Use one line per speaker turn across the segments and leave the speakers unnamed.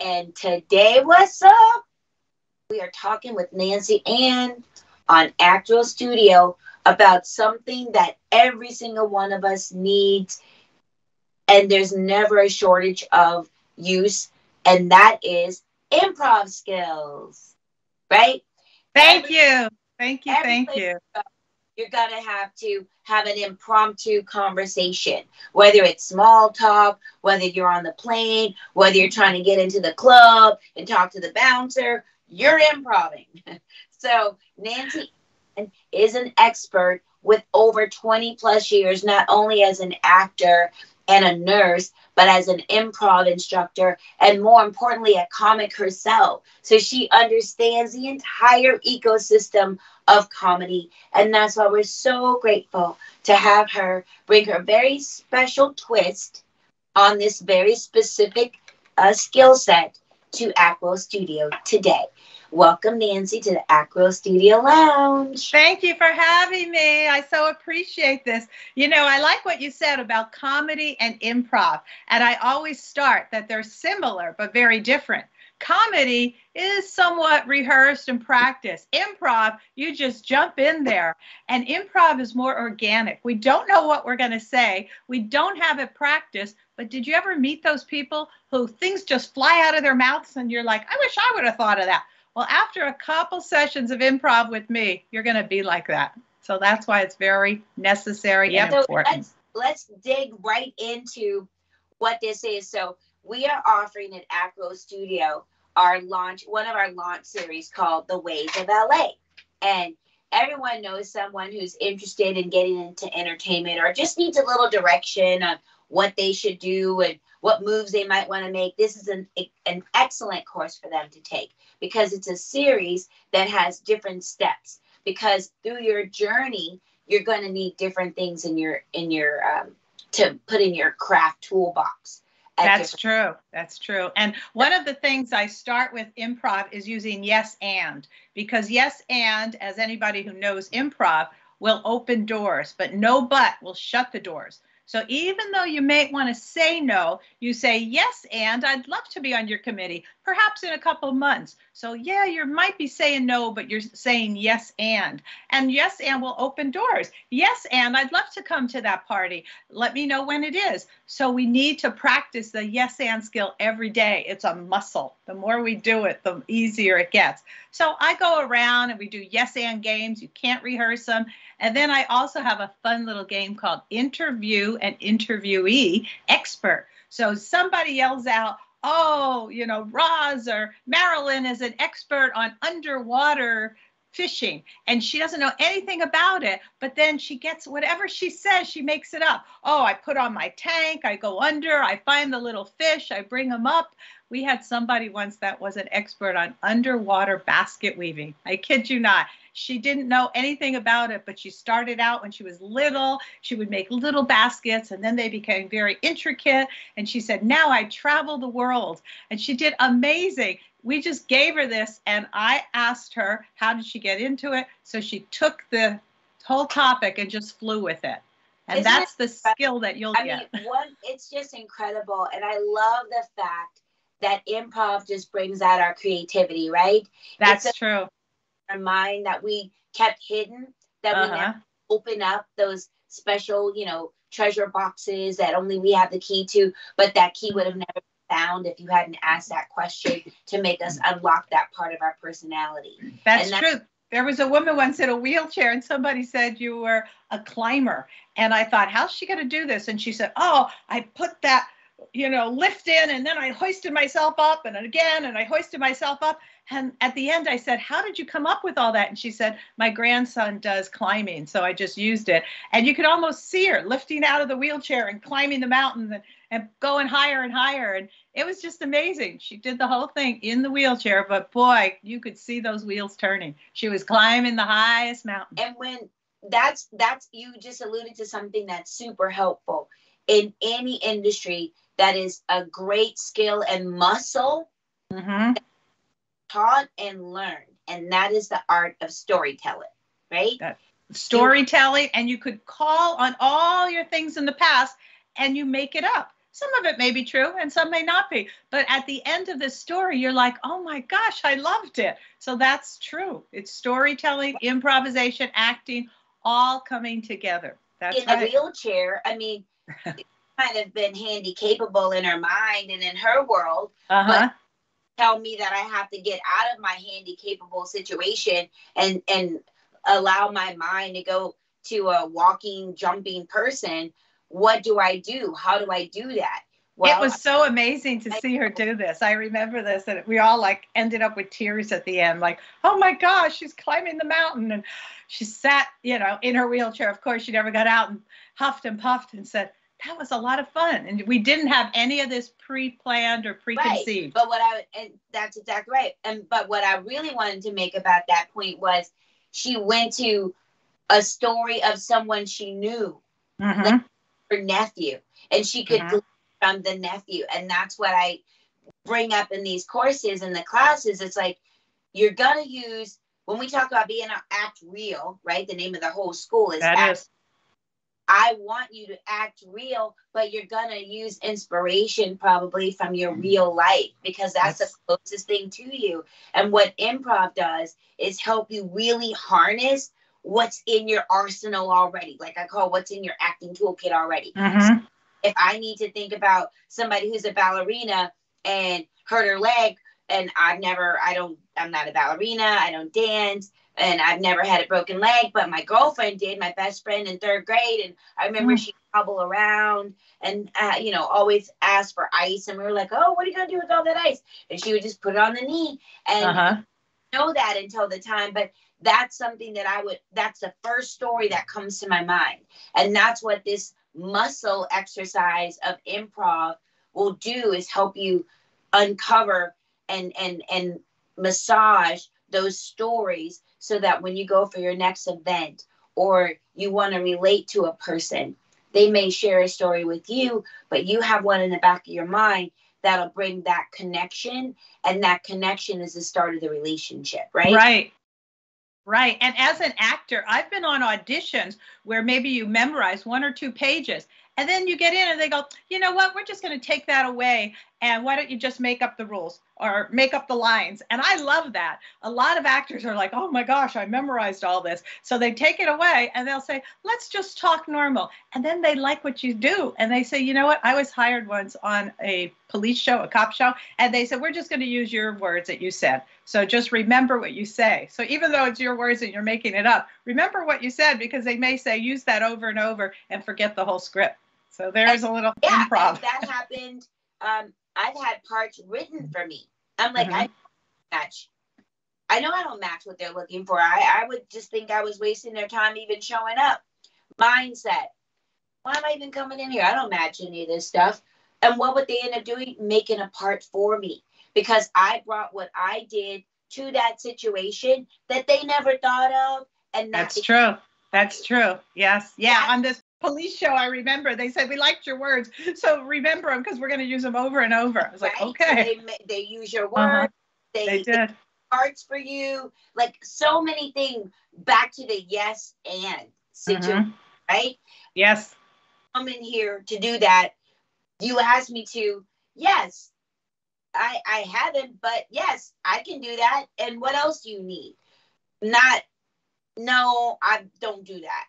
And today, what's up? We are talking with Nanciann on Act Real Studio about something that every single one of us needs, and there's never a shortage of use, and that is improv skills, right?
Thank every, you. Thank you. Thank you.
You're going to have to have an impromptu conversation, whether it's small talk, whether you're on the plane, whether you're trying to get into the club and talk to the bouncer, you're improving. so, Nancy is an expert with over 20 plus years, not only as an actor and a nurse, but as an improv instructor, and more importantly, a comic herself. So she understands the entire ecosystem of comedy. And that's why we're so grateful to have her bring her very special twist on this very specific uh, skill set to Act Real Studio today. Welcome, Nancy, to the Act Real Studio Lounge.
Thank you for having me. I so appreciate this. You know, I like what you said about comedy and improv. And I always start that they're similar but very different. Comedy is somewhat rehearsed and practiced. Improv, you just jump in there. And improv is more organic. We don't know what we're going to say, we don't have it practiced. But did you ever meet those people who things just fly out of their mouths and you're like, I wish I would have thought of that? Well, after a couple sessions of improv with me, you're going to be like that. So that's why it's very necessary and so important.
Let's, let's dig right into what this is. So we are offering at Act Real Studio our launch, one of our launch series called The Ways of LA. And everyone knows someone who's interested in getting into entertainment or just needs a little direction on what they should do and what moves they might want to make. This is an, an excellent course for them to take because it's a series that has different steps. Because through your journey, you're going to need different things in your in your um, to put in your craft toolbox.
That's true. That's true. And one of the things I start with improv is using yes and because yes and as anybody who knows improv will open doors, but no but will shut the doors. So even though you may want to say no, you say yes, and I'd love to be on your committee, perhaps in a couple months. So yeah, you might be saying no, but you're saying yes, and. And yes, and will open doors. Yes, and I'd love to come to that party. Let me know when it is. So we need to practice the yes, and skill every day. It's a muscle. The more we do it, the easier it gets. So I go around and we do yes, and games. You can't rehearse them. And then I also have a fun little game called Interview and Interviewee Expert. So somebody yells out, oh, you know, Roz or Marilyn is an expert on underwater fishing and she doesn't know anything about it but then she gets whatever she says she makes it up oh i put on my tank i go under i find the little fish i bring them up we had somebody once that was an expert on underwater basket weaving i kid you not she didn't know anything about it, but she started out when she was little. She would make little baskets and then they became very intricate. And she said, Now I travel the world. And she did amazing. We just gave her this and I asked her, How did she get into it? So she took the whole topic and just flew with it. And Isn't that's the skill that you'll
I
get.
Mean, one, it's just incredible. And I love the fact that improv just brings out our creativity, right?
That's true
our mind that we kept hidden that uh-huh. we now open up those special, you know, treasure boxes that only we have the key to, but that key would have never found if you hadn't asked that question to make us unlock that part of our personality.
That's, that's true. There was a woman once in a wheelchair, and somebody said you were a climber. And I thought, how's she going to do this? And she said, Oh, I put that you know, lift in and then I hoisted myself up and again and I hoisted myself up. And at the end, I said, How did you come up with all that? And she said, My grandson does climbing. So I just used it. And you could almost see her lifting out of the wheelchair and climbing the mountain and, and going higher and higher. And it was just amazing. She did the whole thing in the wheelchair, but boy, you could see those wheels turning. She was climbing the highest mountain.
And when that's, that's, you just alluded to something that's super helpful in any industry that is a great skill and muscle mm-hmm. taught and learned and that is the art of storytelling right that
storytelling and you could call on all your things in the past and you make it up some of it may be true and some may not be. But at the end of the story, you're like, oh my gosh, I loved it. So that's true. It's storytelling, improvisation, acting, all coming together. That's
in
right.
a wheelchair. I mean, kind of been handy capable in her mind and in her world.
Uh-huh.
Tell me that I have to get out of my handy capable situation and and allow my mind to go to a walking, jumping person. What do I do? How do I do that?
Well, it was so amazing to see her do this. I remember this, and we all like ended up with tears at the end, like, oh my gosh, she's climbing the mountain. And she sat, you know, in her wheelchair. Of course, she never got out and huffed and puffed and said, that was a lot of fun. And we didn't have any of this pre-planned or preconceived.
Right. But what I and that's exactly right. And but what I really wanted to make about that point was she went to a story of someone she knew,
mm-hmm.
like her nephew, and she could mm-hmm. from the nephew. And that's what I bring up in these courses and the classes. It's like you're gonna use when we talk about being an act real, right? The name of the whole school is
that
act
is.
I want you to act real, but you're gonna use inspiration probably from your real life because that's, that's, the closest thing to you. And what improv does is help you really harness what's in your arsenal already. Like I call what's in your acting toolkit already.
Mm-hmm.
So if I need to think about somebody who's a ballerina and hurt her leg, and I've never, I don't, I'm not a ballerina, I don't dance and I've never had a broken leg, but my girlfriend did, my best friend in third grade. And I remember mm. she hobble around and, uh, you know, always ask for ice. And we were like, oh, what are you going to do with all that ice? And she would just put it on the knee and
uh-huh.
Know that until the time. But that's something that I would, that's the first story that comes to my mind. And that's what this muscle exercise of improv will do is help you uncover and, and, and massage those stories so that when you go for your next event or you want to relate to a person, they may share a story with you, but you have one in the back of your mind that'll bring that connection. And that connection is the start of the relationship, right?
Right. Right. And as an actor, I've been on auditions where maybe you memorize one or two pages and then you get in and they go, you know what, we're just going to take that away. And why don't you just make up the rules or make up the lines? And I love that. A lot of actors are like, oh my gosh, I memorized all this. So they take it away and they'll say, let's just talk normal. And then they like what you do. And they say, you know what, I was hired once on a police show, a cop show. And they said, we're just going to use your words that you said. So just remember what you say. So even though it's your words and you're making it up, remember what you said because they may say, use that over and over and forget the whole script. So there's a little
yeah,
improv.
that happened. Um, I've had parts written for me. I'm like, mm-hmm. I match. I know I don't match what they're looking for. I, I would just think I was wasting their time even showing up. Mindset. Why am I even coming in here? I don't match any of this stuff. And what would they end up doing? Making a part for me because I brought what I did to that situation that they never thought of. And
that's true. That's true. Yes. Yeah. On this police show, I remember they said we liked your words, so remember them because we're going to use them over and over. I was right? like, okay.
They, they use your uh-huh. words. Uh-huh. They,
they did
parts for you, like so many things. Back to the yes and situation, mm-hmm. right?
Yes.
I'm in here to do that. You asked me to. Yes, I I haven't, but yes, I can do that. And what else do you need? Not. No, I don't do that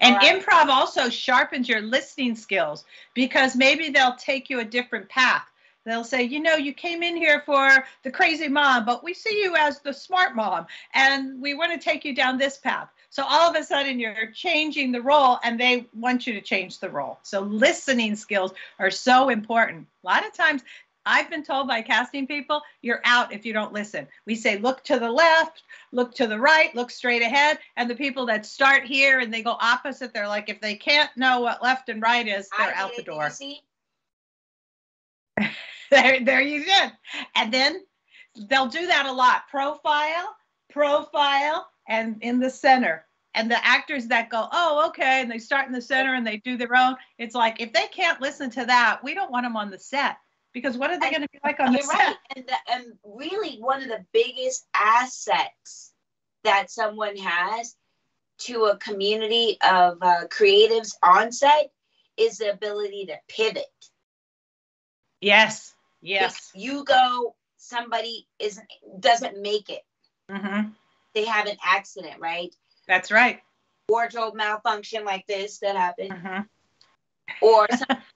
and right. improv also sharpens your listening skills because maybe they'll take you a different path. They'll say, you know, you came in here for the crazy mom, but we see you as the smart mom, and we want to take you down this path. So all of a sudden, you're changing the role, and they want you to change the role. So listening skills are so important. A lot of times, I've been told by casting people, you're out if you don't listen. We say, look to the left, look to the right, look straight ahead. And the people that start here and they go opposite, they're like, if they can't know what left and right is, they're out the door. there, there you go. And then they'll do that a lot. Profile, profile, and in the center. And the actors that go, oh, okay, and they start in the center and they do their own. It's like if they can't listen to that, we don't want them on the set because what are they going to be like on the set? Right.
And, the, and really, one of the biggest assets that someone has to a community of uh, creatives on set is the ability to pivot.
Yes. Yes.
If you go, somebody isn't doesn't make it.
Mm-hmm.
They have an accident, right?
That's right.
Wardrobe malfunction like this that happened,
Mm-hmm.
or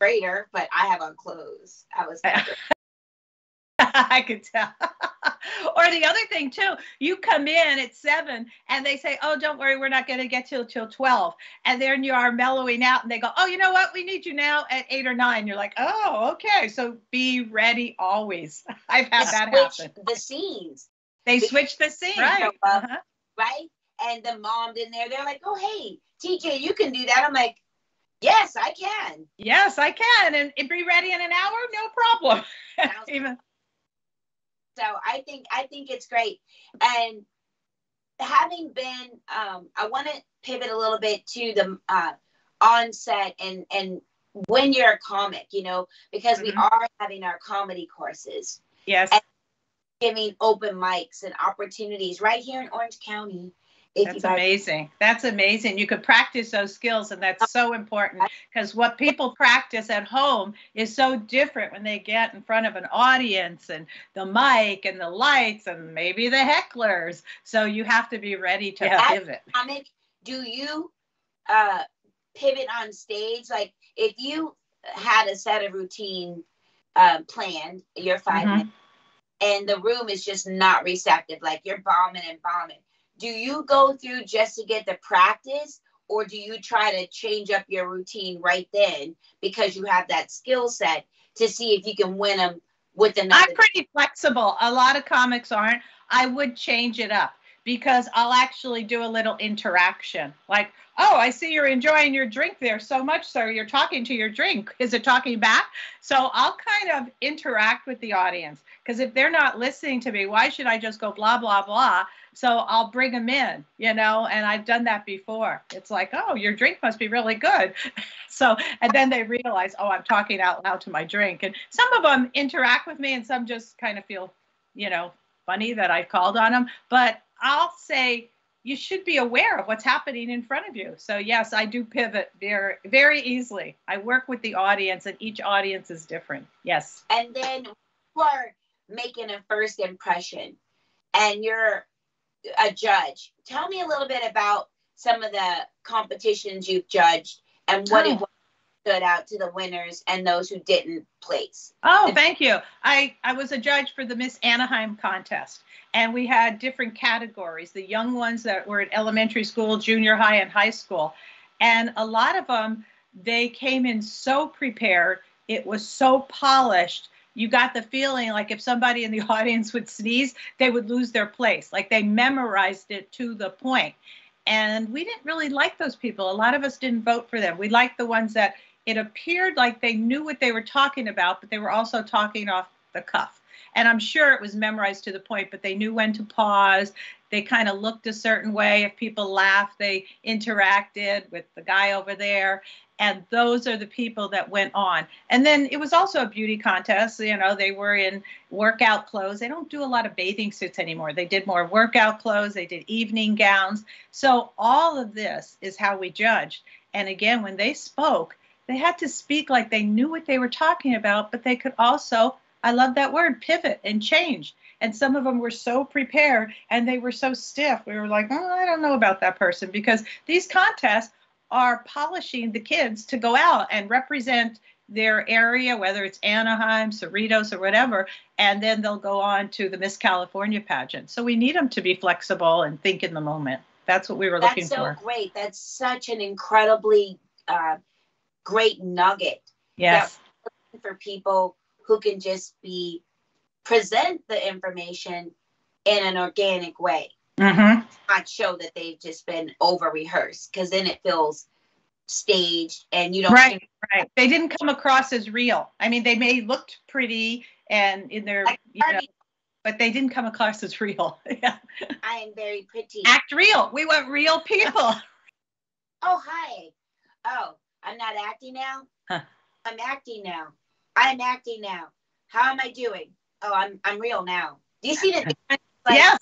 greater. But I have on clothes. I was.
I could tell. or the other thing too, you come in at seven and they say, "Oh, don't worry, we're not going to get till till 12. And then you are mellowing out, and they go, "Oh, you know what? We need you now at eight or nine. You're like, "Oh, okay." So be ready always. I've had
They
that
switch
happen.
The scenes,
They switch the scenes,
Right.
Right. Uh-huh.
right? And the mom in there, they're like, "Oh, hey, TJ, you can do that." I'm like, "Yes, I can."
Yes, I can, and, and be ready in an hour, no problem. Even
So I think I think it's great. And having been, um, I want to pivot a little bit to the uh, onset and and when you're a comic, you know, because we
Mhm.
are having our comedy courses,
yes,
giving open mics and opportunities right here in Orange County. If
That's
you guys,
amazing. That's amazing. You could practice those skills, and that's so important because what people practice at home is so different when they get in front of an audience and the mic and the lights and maybe the hecklers. So you have to be ready to
Yeah.
pivot.
comic, do you uh, pivot on stage? Like if you had a set of routine uh, planned, your 5
Mhm.
minutes, and the room is just not receptive, like you're bombing and bombing. Do you go through just to get the practice, or do you try to change up your routine right then because you have that skill set to see if you can win them with another?
I'm pretty flexible. A lot of comics aren't. I would change it up because I'll actually do a little interaction. Like, oh, I see you're enjoying your drink there so much, so you're talking to your drink. Is it talking back? So I'll kind of interact with the audience because if they're not listening to me, why should I just go blah, blah, blah? So I'll bring them in, you know, and I've done that before. It's like, oh, your drink must be really good. So, and then they realize, oh, I'm talking out loud to my drink. And some of them interact with me and some just kind of feel, you know, funny that I called on them. But I'll say, you should be aware of what's happening in front of you. So yes, I do pivot very, very easily. I work with the audience, and each audience is different. Yes.
and then you are making a first impression and you're a judge tell me a little bit about some of the competitions you've judged and what
Oh.
it was stood out to the winners and those who didn't place
Oh, thank you. I, I was a judge for the Miss Anaheim contest, and we had different categories the young ones that were at elementary school, junior high, and high school. And a lot of them, they came in so prepared, it was so polished. You got the feeling like if somebody in the audience would sneeze, they would lose their place. Like they memorized it to the point. And we didn't really like those people. A lot of us didn't vote for them. We liked the ones that it appeared like they knew what they were talking about, but they were also talking off the cuff. And I'm sure it was memorized to the point, but they knew when to pause. They kind of looked a certain way. If people laughed, they interacted with the guy over there. And those are the people that went on. And then it was also a beauty contest. You know, they were in workout clothes. They don't do a lot of bathing suits anymore. They did more workout clothes, they did evening gowns. So all of this is how we judged. And again, when they spoke, they had to speak like they knew what they were talking about, but they could also, I love that word, pivot and change. And some of them were so prepared and they were so stiff. We were like, oh, I don't know about that person because these contests are polishing the kids to go out and represent their area, whether it's Anaheim, Cerritos, or whatever, and then they'll go on to the Miss California pageant. So we need them to be flexible and think in the moment. That's what we were looking
that's so
for.
great that's such an incredibly uh, great nugget
Yes.
for people who can just be present the information in an organic way
Mm-hmm.
not show that they've just been over rehearsed because then it feels staged and you don't
Right, right. They didn't come across as real. I mean, they may looked pretty and in their, you know, but they didn't come across as real. yeah.
I am very pretty.
Act real. We want real people.
Oh, hi. Oh, I'm not acting now?
Huh.
I'm acting now. I'm acting now. How am I doing? Oh, I'm I'm real now. Do you see the difference? Like,
yes.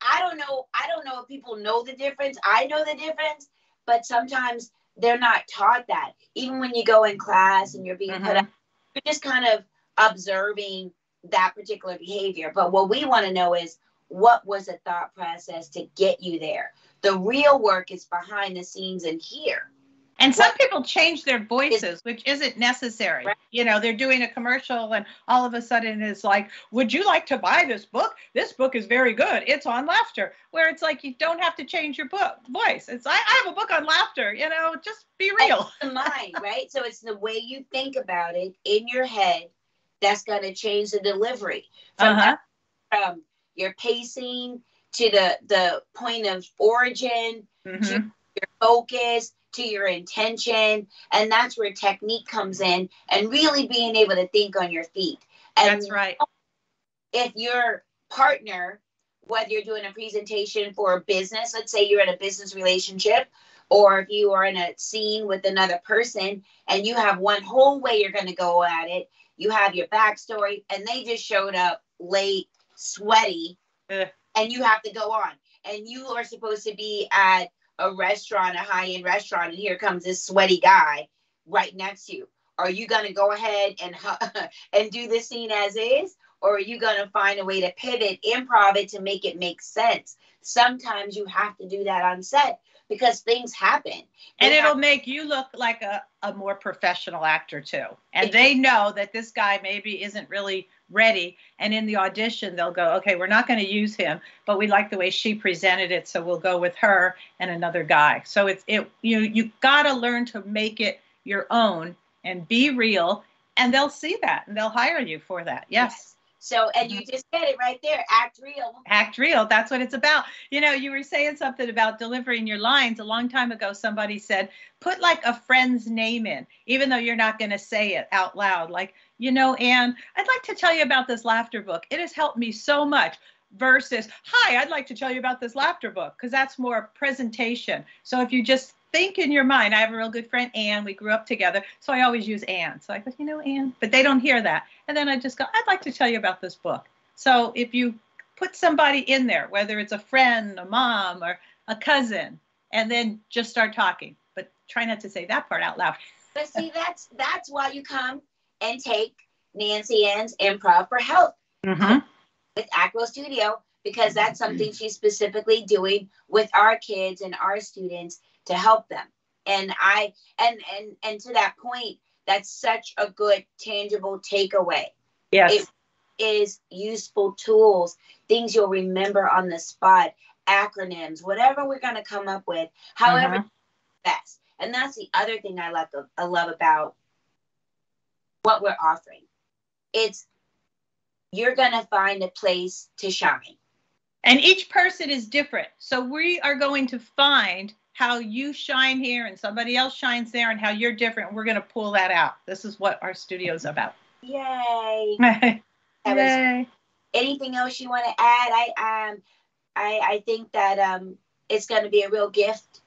I don't know. I don't know if people know the difference. I know the difference, but sometimes they're not taught that. Even when you go in class and you're being mm-hmm. put up, you're just kind of observing that particular behavior. But what we want to know is what was the thought process to get you there? The real work is behind the scenes and here.
And some people change their voices, which isn't necessary. Right. You know, they're doing a commercial and all of a sudden it's like, Would you like to buy this book? This book is very good. It's on laughter. Where it's like you don't have to change your book voice. It's I, I have a book on laughter, you know, just be real.
the mind, right? So it's the way you think about it in your head that's gonna change the delivery. From, uh-huh. from your pacing to the the point of origin mm-hmm. to your focus to your intention. And that's where technique comes in and really being able to think on your feet.
And that's right.
If your partner, whether you're doing a presentation for a business, let's say you're in a business relationship, or if you are in a scene with another person and you have one whole way you're going to go at it, you have your backstory, and they just showed up late, sweaty, Ugh. and you have to go on. And you are supposed to be at a restaurant, a high end restaurant, and here comes this sweaty guy right next to you. Are you going to go ahead and and do the scene as is, or are you going to find a way to pivot, improv it to make it make sense? Sometimes you have to do that on set because things happen.
And it'll make you look like a, a more professional actor too. And they know that this guy maybe isn't really ready. And in the audition, they'll go, okay, we're not going to use him, but we like the way she presented it, so we'll go with her and another guy. So it's it you you got to learn to make it your own and be real, and they'll see that and they'll hire you for that. Yes. yes.
So, and you mm-hmm. just said it right there act real.
Act real. That's what it's about. You know, you were saying something about delivering your lines. A long time ago, somebody said, put like a friend's name in, even though you're not going to say it out loud. Like, you know, Anne, I'd like to tell you about this laughter book. It has helped me so much versus, hi, I'd like to tell you about this laughter book, because that's more presentation. So if you just think in your mind, I have a real good friend, Anne. We grew up together. So I always use Anne. So I go, you know, Anne, but they don't hear that. And then I just go, I'd like to tell you about this book. So if you put somebody in there, whether it's a friend, a mom, or a cousin, and then just start talking, but try not to say that part out loud.
but see, that's that's why you come and take Nanciann's improv for health mm-hmm. with Act Real Studio because that's something she's specifically doing with our kids and our students to help them. And I and and and to that point, that's such a good tangible takeaway.
Yes.
It is useful tools, things you'll remember on the spot, acronyms, whatever we're going to come up with, however uh-huh. best. And that's the other thing I love I love about what we're offering. It's you're going to find a place to shine.
And each person is different. So we are going to find how you shine here and somebody else shines there and how you're different. We're going to pull that out. This is what our studio is about.
Yay.
Yay.
Was, anything else you want to add? I um I I think that um it's going to be a real gift.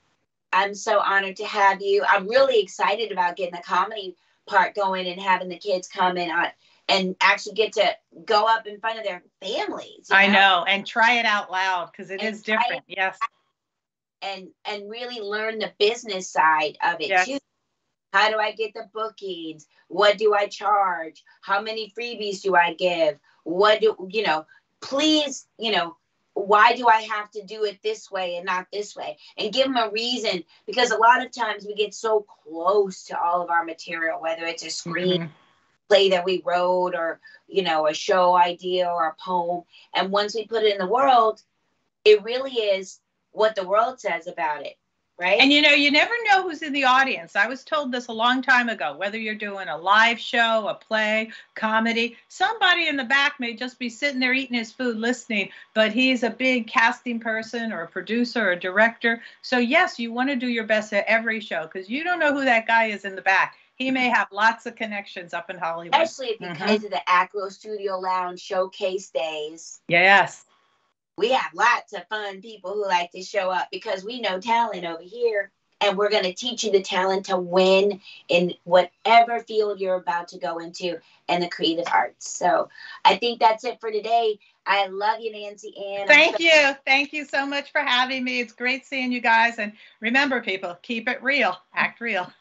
I'm so honored to have you. I'm really excited about getting the comedy part going and having the kids come in on and actually get to go up in front of their families.
I know? know, and try it out loud because it and is different. Yes
and and really learn the business side of it yes. too. How do I get the bookings? What do I charge? How many freebies do I give? What do you know? Please, you know, why do I have to do it this way and not this way? And give them a reason because a lot of times we get so close to all of our material, whether it's a screen mm-hmm. play that we wrote or, you know, a show idea or a poem. And once we put it in the world, it really is what the world says about it. Right.
And you know, you never know who's in the audience. I was told this a long time ago whether you're doing a live show, a play, comedy, somebody in the back may just be sitting there eating his food, listening, but he's a big casting person or a producer or a director. So, yes, you want to do your best at every show because you don't know who that guy is in the back. He may have lots of connections up in Hollywood.
Especially because mm-hmm. of the Act Real Studio Lounge showcase days.
Yes
we have lots of fun people who like to show up because we know talent over here and we're going to teach you the talent to win in whatever field you're about to go into in the creative arts. So I think that's it for today. I love you, Nanciann.
Thank so- you. Thank you so much for having me. It's great seeing you guys. And remember, people, keep it real, act real.